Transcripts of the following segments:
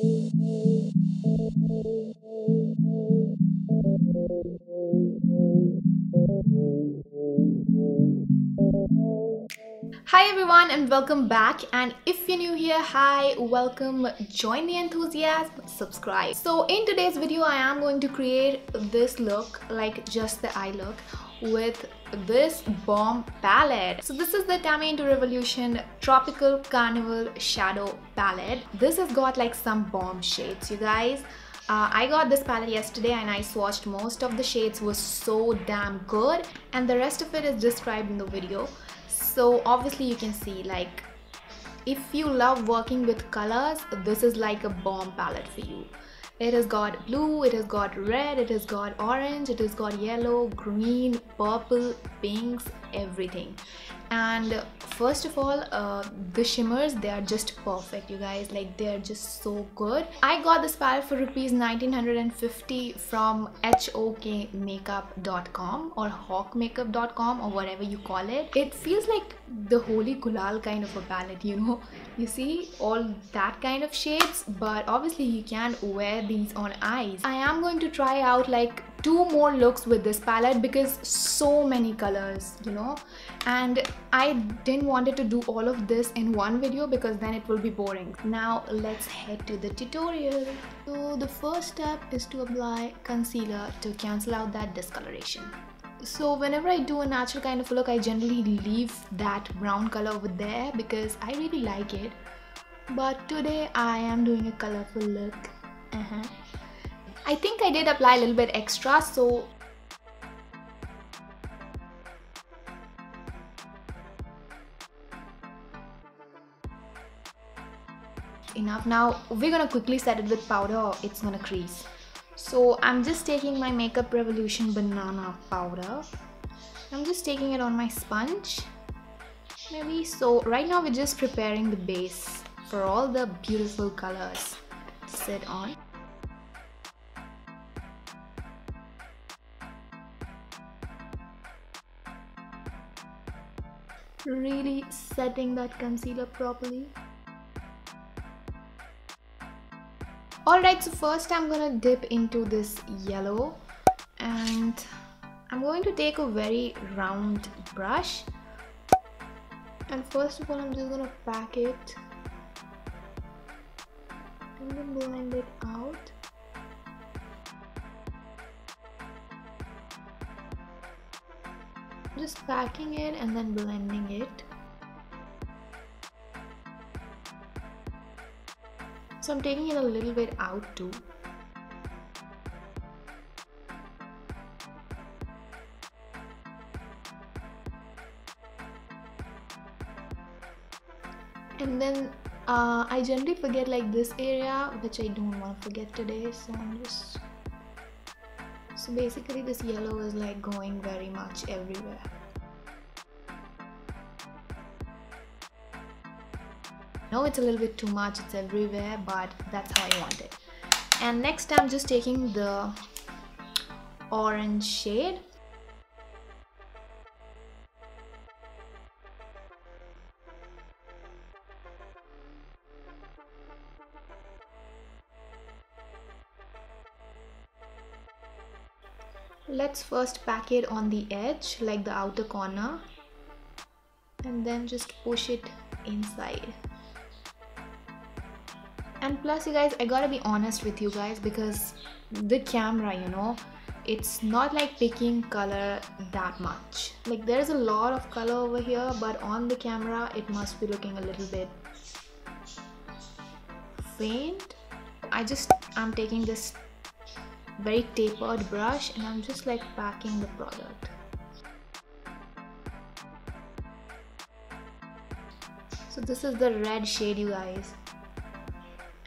Hi everyone and welcome back. And if you're new here hi welcome. Join the enthusiasm subscribe. So in today's video I am going to create this look like just the eye look with this bomb palette. So this is the Tammi Into Revolution Tropical Carnival Shadow palette. This has got like some bomb shades you guys. Uh, I got this palette yesterday and I swatched most of the shades. Was so damn good. And the rest of it is described in the video. So obviously you can see like if you love working with colors this is like a bomb palette for you it has got blue it has got red it has got orange it has got yellow green purple pinks everything. And first of all uh, the shimmers they are just perfect you guys. Like they are just so good. I got this palette for rupees 1950 from hokmakeup.com or hawkmakeup.com or whatever you call it. It feels like the holy gulal kind of a palette you know. You see all that kind of shades but obviously you can wear these on eyes. I am going to try out like two more looks with this palette because so many colors you know. And I didn't wanted to do all of this in one video because then it will be boring. Now let's head to the tutorial. So the first step is to apply concealer to cancel out that discoloration. So whenever I do a natural kind of look I generally leave that brown color over there because I really like it. But today I am doing a colorful look. Uh -huh. I think I did apply a little bit extra so enough. Now we're gonna quickly set it with powder. Or it's gonna crease. So I'm just taking my Makeup Revolution banana powder. I'm just taking it on my sponge. Maybe so. Right now we're just preparing the base for all the beautiful colors to sit on really setting that concealer properly. Alright so first I'm gonna dip into this yellow and I'm going to take a very round brush. And first of all I'm just gonna pack it and then blend it out just packing it and then blending it. So I'm taking it a little bit out too. And then uh, I generally forget like this area which I don't want to forget today so I'm just so basically this yellow is like going very much everywhere. Know it's a little bit too much. It's everywhere but that's how I want it. And next I'm just taking the orange shade let's first pack it on the edge like the outer corner and then just push it inside. And plus you guys I gotta be honest with you guys because the camera you know it's not like picking color that much. Like there's a lot of color over here but on the camera it must be looking a little bit faint. I just I'm taking this very tapered brush and I'm just like packing the product. So this is the red shade you guys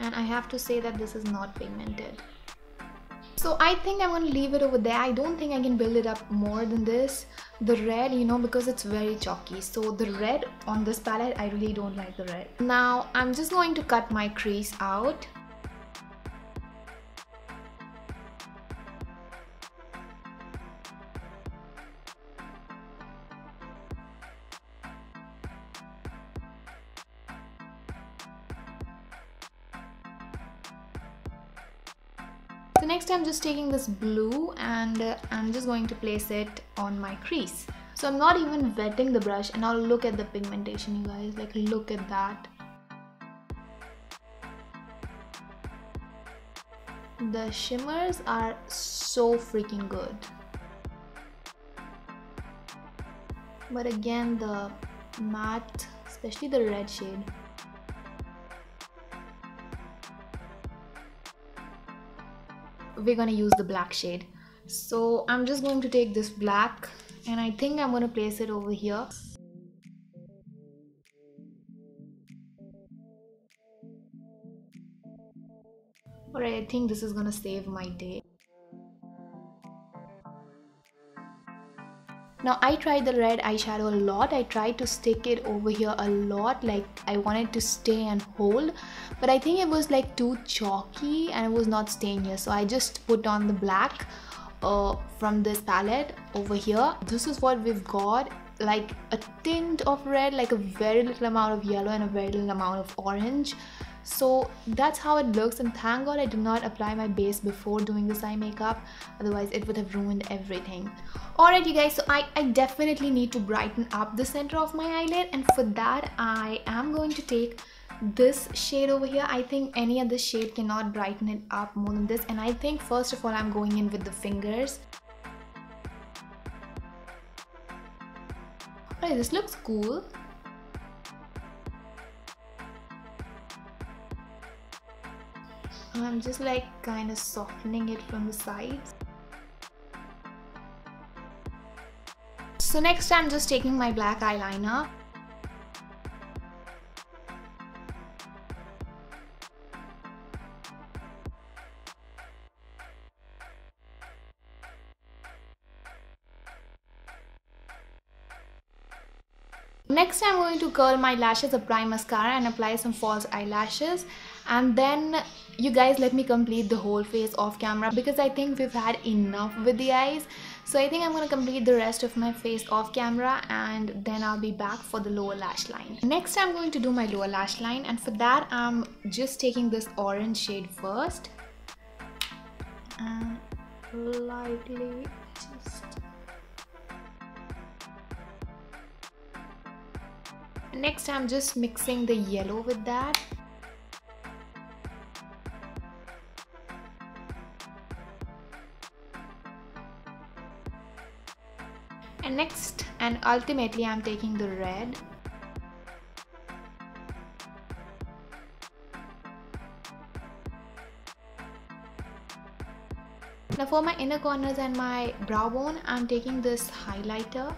and I have to say that this is not pigmented. So I think I'm going to leave it over there. I don't think I can build it up more than this. The red, you know, because it's very chalky. So the red on this palette, I really don't like the red. Now I'm just going to cut my crease out. So next I'm just taking this blue and uh, I'm just going to place it on my crease. So I'm not even wetting the brush and I'll look at the pigmentation you guys, like look at that. The shimmers are so freaking good. But again the matte, especially the red shade, we're gonna use the black shade. So I'm just going to take this black and I think I'm gonna place it over here. Alright, I think this is gonna save my day Now I tried the red eyeshadow a lot. I tried to stick it over here a lot like I wanted to stay and hold but I think it was like too chalky and it was not staying here so I just put on the black uh, from this palette over here. This is what we've got like a tint of red like a very little amount of yellow and a very little amount of orange so that's how it looks and thank god I did not apply my base before doing this eye makeup. Otherwise it would have ruined everything. Alright you guys so I, I definitely need to brighten up the center of my eyelid and for that I am going to take this shade over here. I think any other shade cannot brighten it up more than this. And I think first of all I'm going in with the fingers. Alright, this looks cool I'm just like kind of softening it from the sides. So next I'm just taking my black eyeliner Next I'm going to curl my lashes, apply mascara and apply some false eyelashes. And then you guys let me complete the whole face off camera because I think we've had enough with the eyes. So I think I'm gonna complete the rest of my face off camera and then I'll be back for the lower lash line. Next I'm going to do my lower lash line and for that I'm just taking this orange shade first. And lightly just Next I'm just mixing the yellow with that. And next and ultimately I'm taking the red Now for my inner corners and my brow bone, I'm taking this highlighter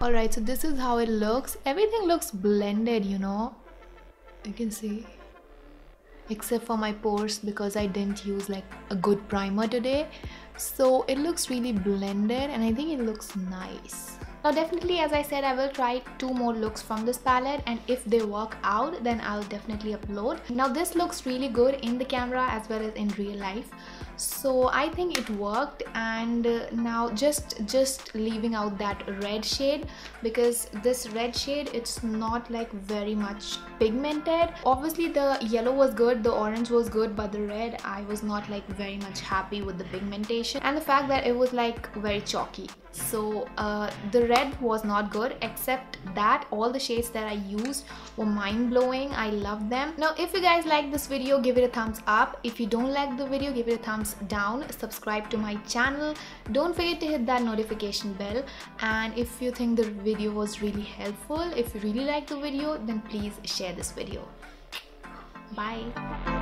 Alright, so this is how it looks. Everything looks blended, you know. You can see. Except for my pores because I didn't use like a good primer today. So it looks really blended and I think it looks nice. Now definitely as I said I will try two more looks from this palette and if they work out then I'll definitely upload. Now this looks really good in the camera as well as in real life so I think it worked and uh, now just just leaving out that red shade because this red shade it's not like very much pigmented. Obviously the yellow was good the orange was good but the red I was not like very much happy with the pigmentation and the fact that it was like very chalky. So uh, the red was not good except that all the shades that I used were mind-blowing. I love them. Now if you guys like this video give it a thumbs up. If you don't like the video give it a thumbs down subscribe to my channel. Don't forget to hit that notification bell. And if you think the video was really helpful if you really like the video then please share this video. Bye